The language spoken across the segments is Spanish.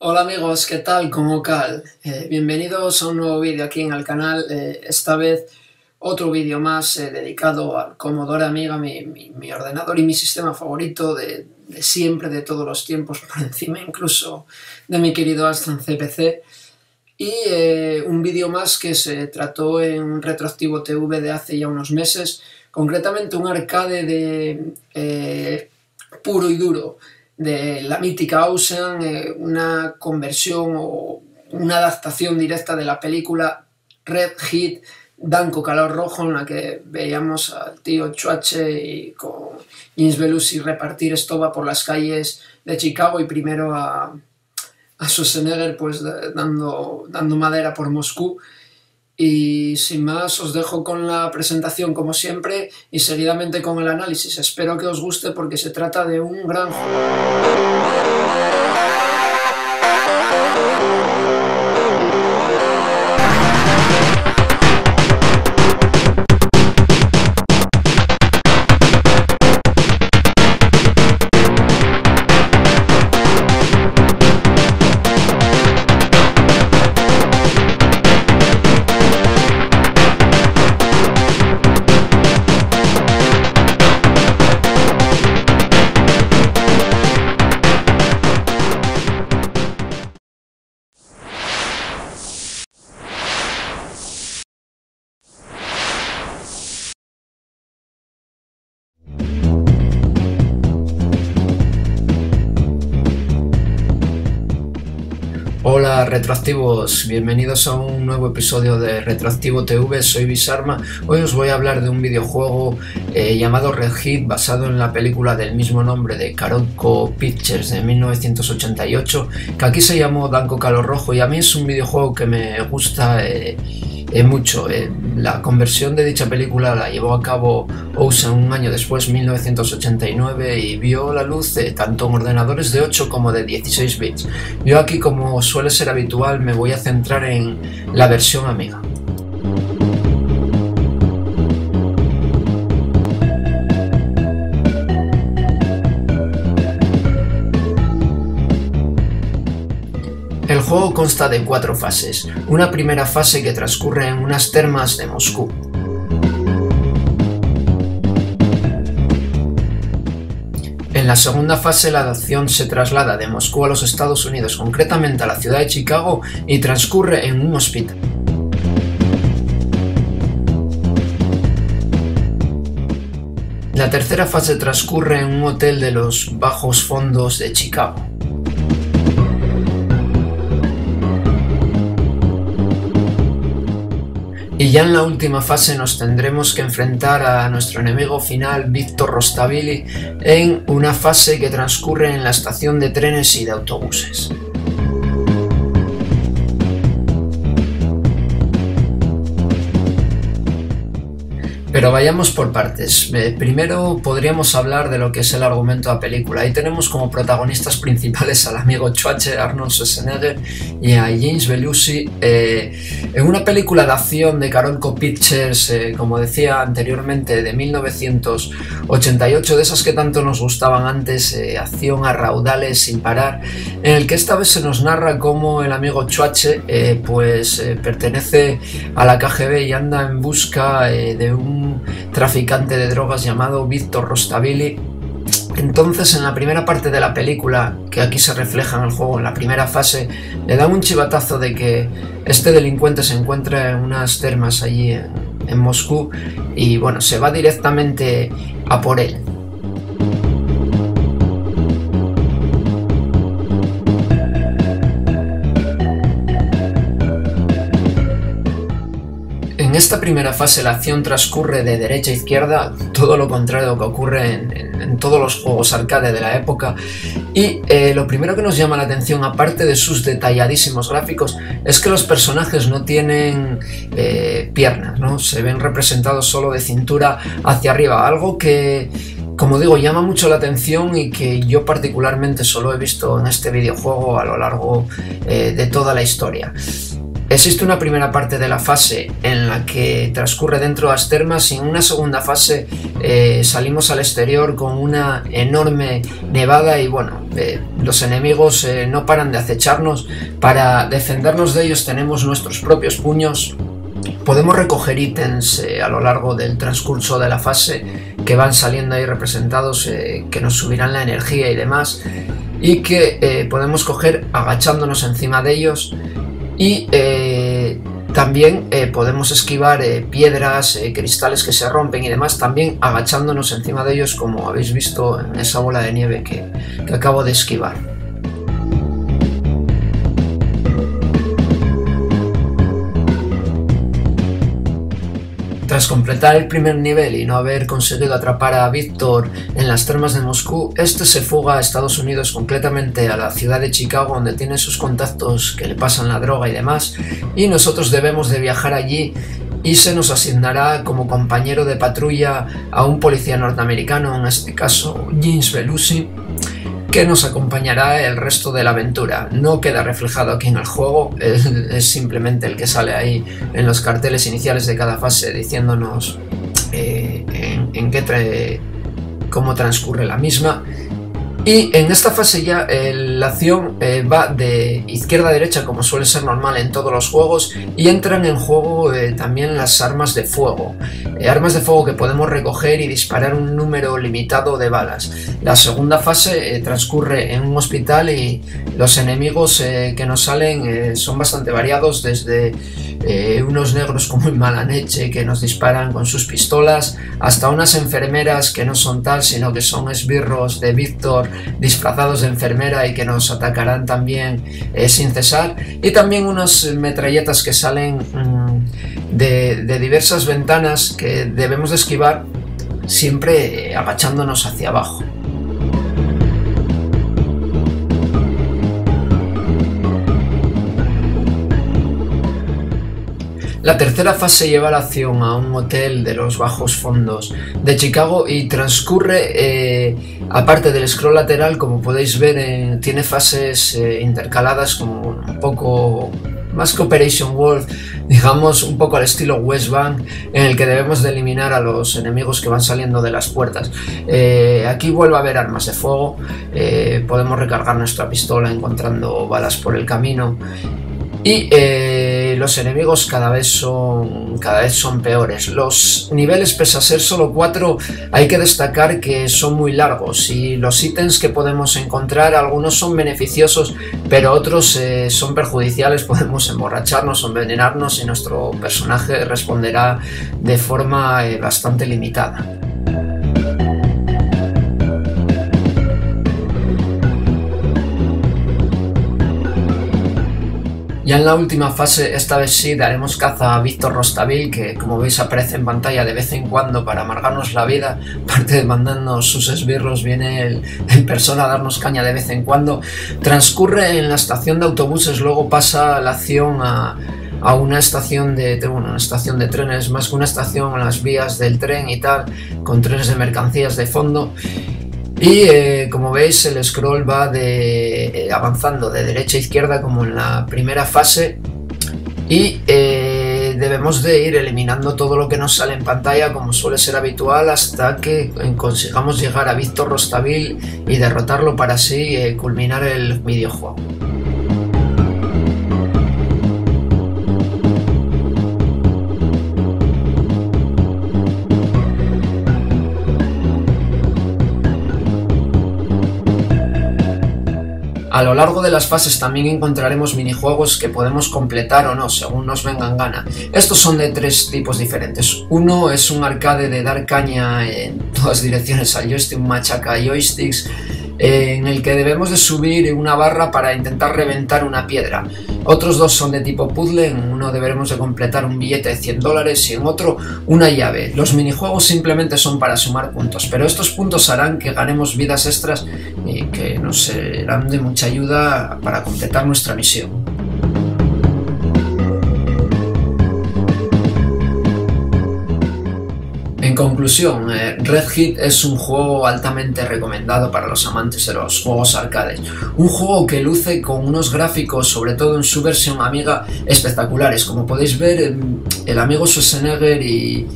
Hola amigos, ¿qué tal? ¿Cómo cal? Eh, bienvenidos a un nuevo vídeo aquí en el canal. Eh, esta vez otro vídeo más eh, dedicado al Commodore Amiga, mi, ordenador y mi sistema favorito de, de, siempre, de todos los tiempos, por encima incluso de mi querido Astron CPC. Y un vídeo más que se trató en un retroactivo TV de hace ya unos meses, concretamente un arcade de puro y duro de la mítica Ocean, eh, una conversión o una adaptación directa de la película Red Heat, Danco Calor Rojo, en la que veíamos al tío Chuache y con James Belushi repartir estoba por las calles de Chicago y primero a, a Schwarzenegger pues dando, dando madera por Moscú y sin más, os dejo con la presentación como siempre y seguidamente con el análisis. Espero que os guste porque se trata de un gran juego. Retroactivos, bienvenidos a un nuevo episodio de Retroactivo TV, soy Bisarma. Hoy os voy a hablar de un videojuego eh, llamado Red Hit basado en la película del mismo nombre de Karotko Pictures de 1988 que aquí se llamó Danko Calor Rojo y a mí es un videojuego que me gusta eh, eh, mucho. Eh, la conversión de dicha película la llevó a cabo Ocean un año después, 1989, y vio la luz tanto en ordenadores de 8 como de 16 bits. Yo aquí, como suele ser habitual, me voy a centrar en la versión Amiga. Juego consta de cuatro fases. Una primera fase que transcurre en unas termas de Moscú. En la segunda fase la acción se traslada de Moscú a los Estados Unidos, concretamente a la ciudad de Chicago, y transcurre en un hospital. La tercera fase transcurre en un hotel de los bajos fondos de Chicago. Y ya en la última fase nos tendremos que enfrentar a nuestro enemigo final, Víctor Rostavili, en una fase que transcurre en la estación de trenes y de autobuses. Pero vayamos por partes. Eh, primero podríamos hablar de lo que es el argumento de la película. Ahí tenemos como protagonistas principales al amigo Chuache, Arnold Schwarzenegger y a James Belushi eh, en una película de acción de Carolco Pictures, eh, como decía anteriormente, de 1988, de esas que tanto nos gustaban antes, acción a raudales sin parar, en el que esta vez se nos narra cómo el amigo Chuache pues pertenece a la KGB y anda en busca de un traficante de drogas llamado Víctor Rostavili. Entonces en la primera parte de la película, que aquí se refleja en el juego, en la primera fase, le da un chivatazo de que este delincuente se encuentra en unas termas allí en, en Moscú y bueno, se va directamente a por él. Esta primera fase la acción transcurre de derecha a izquierda, todo lo contrario que ocurre en, todos los juegos arcade de la época. Y eh, lo primero que nos llama la atención, aparte de sus detalladísimos gráficos, es que los personajes no tienen eh, piernas, ¿no? se ven representados solo de cintura hacia arriba, algo que como digo, llama mucho la atención y que yo particularmente solo he visto en este videojuego a lo largo eh, de toda la historia. Existe una primera parte de la fase en la que transcurre dentro de las termas y en una segunda fase eh, salimos al exterior con una enorme nevada y bueno, eh, los enemigos eh, no paran de acecharnos. Para defendernos de ellos tenemos nuestros propios puños. Podemos recoger ítems a lo largo del transcurso de la fase que van saliendo ahí representados, que nos subirán la energía y demás, y que podemos coger agachándonos encima de ellos y eh, también eh, podemos esquivar eh, piedras, cristales que se rompen y demás, también agachándonos encima de ellos como habéis visto en esa bola de nieve que acabo de esquivar. Tras completar el primer nivel y no haber conseguido atrapar a Víctor en las termas de Moscú, este se fuga a Estados Unidos, concretamente a la ciudad de Chicago, donde tiene sus contactos que le pasan la droga y demás, y nosotros debemos de viajar allí y se nos asignará como compañero de patrulla a un policía norteamericano, en este caso James Belushi, que nos acompañará el resto de la aventura. No queda reflejado aquí en el juego, es, simplemente el que sale ahí en los carteles iniciales de cada fase diciéndonos eh, en, qué cómo transcurre la misma y en esta fase ya eh, la acción eh, va de izquierda a derecha como suele ser normal en todos los juegos y entran en juego eh, también las armas de fuego. armas de fuego que podemos recoger y disparar un número limitado de balas. La segunda fase transcurre en un hospital y los enemigos que nos salen son bastante variados desde unos negros con muy mala leche que nos disparan con sus pistolas hasta unas enfermeras que no son tal sino que son esbirros de Víctor disfrazados de enfermera y que nos atacarán también eh, sin cesar. Y también unas metralletas que salen mm, de, diversas ventanas que debemos de esquivar siempre eh, agachándonos hacia abajo. La tercera fase lleva la acción a un hotel de los bajos fondos de Chicago y transcurre, eh, aparte del scroll lateral, como podéis ver, eh, tiene fases eh, intercaladas como un poco más que Operation Wolf, digamos un poco al estilo West Bank, en el que debemos de eliminar a los enemigos que van saliendo de las puertas. aquí vuelve a haber armas de fuego, podemos recargar nuestra pistola encontrando balas por el camino y los enemigos cada vez, son, cada vez son peores. Los niveles, pese a ser solo 4, hay que destacar que son muy largos y los ítems que podemos encontrar, algunos son beneficiosos, pero otros eh, son perjudiciales. Podemos emborracharnos envenenarnos y nuestro personaje responderá de forma eh, bastante limitada. Ya en la última fase, esta vez sí, daremos caza a Víctor Rostavil, que como veis aparece en pantalla de vez en cuando para amargarnos la vida, aparte de mandarnos sus esbirros, viene en persona a darnos caña de vez en cuando. Transcurre en la estación de autobuses, luego pasa la acción a, a una estación de una estación de trenes, más que una estación las vías del tren y tal, con trenes de mercancías de fondo. Y eh, como veis el scroll va de, eh, avanzando de derecha a izquierda como en la primera fase y eh, debemos de ir eliminando todo lo que nos sale en pantalla como suele ser habitual hasta que consigamos llegar a Víctor Rostavil y derrotarlo para así culminar el videojuego. A lo largo de las fases también encontraremos minijuegos que podemos completar o no, según nos vengan gana. Estos son de tres tipos diferentes. Uno es un arcade de dar caña en todas direcciones al joystick, machaca joysticks, en el que debemos de subir una barra para intentar reventar una piedra. Otros dos son de tipo puzzle, en uno deberemos de completar un billete de 100 dólares y en otro una llave. Los minijuegos simplemente son para sumar puntos, pero estos puntos harán que ganemos vidas extras y que nos serán de mucha ayuda para completar nuestra misión. Conclusión, eh, Red Hit es un juego altamente recomendado para los amantes de los juegos arcades. Un juego que luce con unos gráficos, sobre todo en su versión amiga, espectaculares. Como podéis ver, em, el amigo Schwarzenegger y,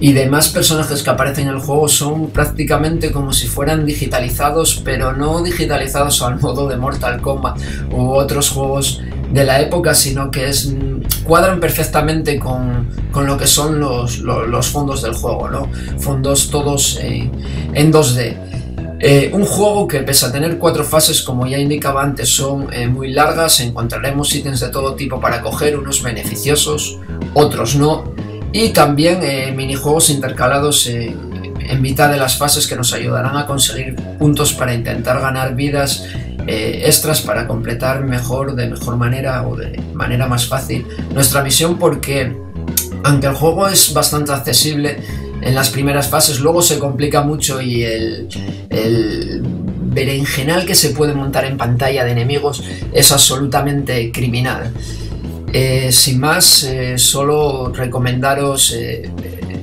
y demás personajes que aparecen en el juego son prácticamente como si fueran digitalizados, pero no digitalizados al modo de Mortal Kombat u otros juegos de la época, sino que es, cuadran perfectamente con, con lo que son los, los, fondos del juego, ¿no? Fondos todos en 2D. Eh, un juego que pese a tener cuatro fases, como ya indicaba antes, son eh, muy largas, encontraremos ítems de todo tipo para coger, unos beneficiosos, otros no, y también eh, minijuegos intercalados en mitad de las fases que nos ayudarán a conseguir puntos para intentar ganar vidas eh, extras para completar mejor, de mejor manera o de manera más fácil nuestra misión porque aunque el juego es bastante accesible en las primeras fases, luego se complica mucho y el, el berenjenal que se puede montar en pantalla de enemigos es absolutamente criminal. Eh, sin más, eh, solo recomendaros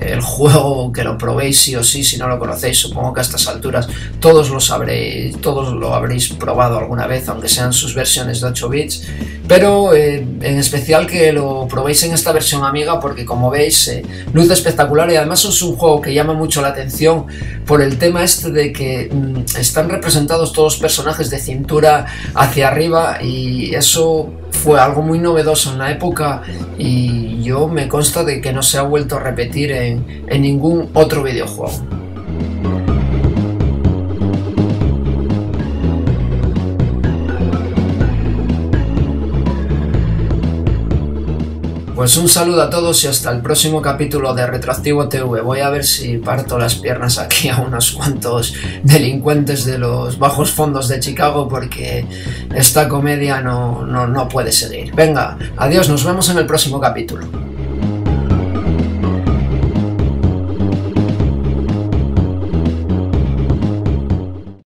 el juego que lo probéis sí o sí, si no lo conocéis, supongo que a estas alturas todos lo sabréis, todos lo habréis probado alguna vez, aunque sean sus versiones de 8 bits, pero eh, en especial que lo probéis en esta versión amiga porque como veis eh, luce espectacular y además es un juego que llama mucho la atención por el tema este de que mm, están representados todos los personajes de cintura hacia arriba y eso fue algo muy novedoso en la época y yo me consta de que no se ha vuelto a repetir en, en ningún otro videojuego. Pues un saludo a todos y hasta el próximo capítulo de Retroactivo TV. Voy a ver si parto las piernas aquí a unos cuantos delincuentes de los bajos fondos de Chicago porque esta comedia no, no, no puede seguir. Venga, adiós, nos vemos en el próximo capítulo.